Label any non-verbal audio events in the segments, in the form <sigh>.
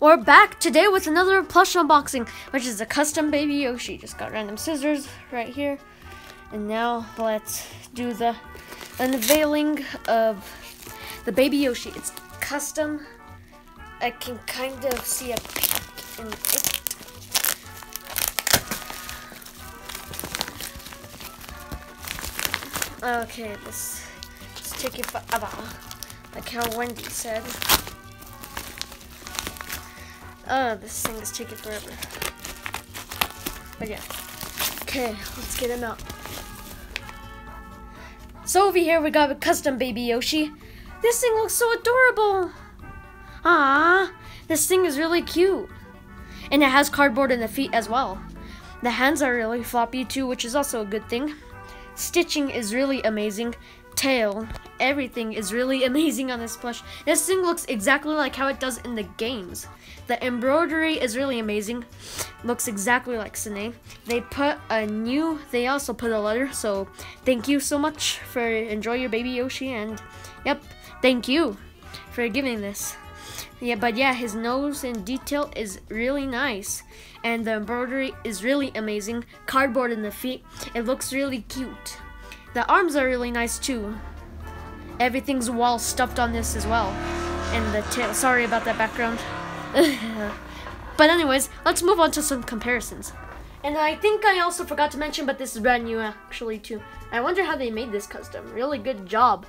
We're back today with another plush unboxing, which is a custom Baby Yoshi. Just got random scissors right here. And now let's do the unveiling of the Baby Yoshi. It's custom. I can kind of see a peek in it. Okay, this, let's take it forever, like how Wendy said. Oh, this thing is taking forever. But yeah. Okay, let's get him out. So over here we got a custom baby Yoshi. This thing looks so adorable. Ah, this thing is really cute. And it has cardboard in the feet as well. The hands are really floppy too, which is also a good thing. Stitching is really amazing tail, everything is really <laughs> amazing on this plush. This thing looks exactly like how it does in the games. The embroidery is really amazing. <sniffs> Looks exactly like Sine. They put a new, they also put a letter, so thank you so much for enjoy your baby Yoshi and yep, thank you for giving this. Yeah, but yeah, his nose in detail is really nice. And the embroidery is really amazing. Cardboard in the feet, it looks really cute. The arms are really nice too. Everything's well stuffed on this as well. And the tail, sorry about that background. <laughs> but anyways, let's move on to some comparisons. And I think I also forgot to mention, but this is brand new actually too. I wonder how they made this custom. Really good job.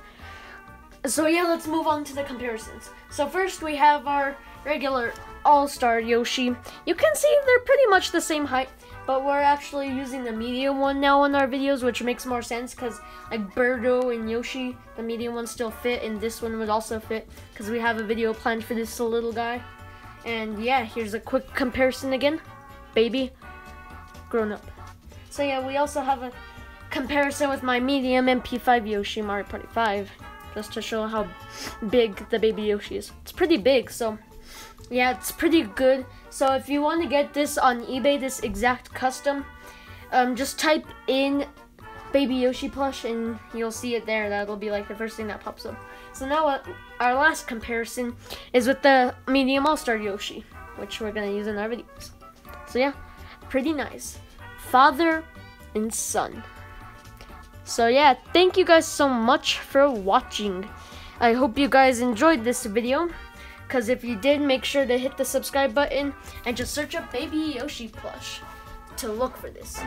So yeah, let's move on to the comparisons. So first we have our regular All-Star Yoshi. You can see they're pretty much the same height but we're actually using the medium one now in our videos, which makes more sense because like Birdo and Yoshi, the medium ones still fit, and this one would also fit because we have a video planned for this little guy. And yeah, here's a quick comparison again. Baby, grown up. So yeah, we also have a comparison with my medium MP5 Yoshi Mario Party 5, just to show how big the baby Yoshi is. It's pretty big, so yeah, it's pretty good. So if you want to get this on eBay, this exact custom, um, just type in Baby Yoshi plush and you'll see it there. That'll be like the first thing that pops up. So now uh, our last comparison is with the medium All-Star Yoshi, which we're going to use in our videos. So yeah, pretty nice. Father and son. So yeah, thank you guys so much for watching. I hope you guys enjoyed this video. Because if you did, make sure to hit the subscribe button and just search up Baby Yoshi plush to look for this.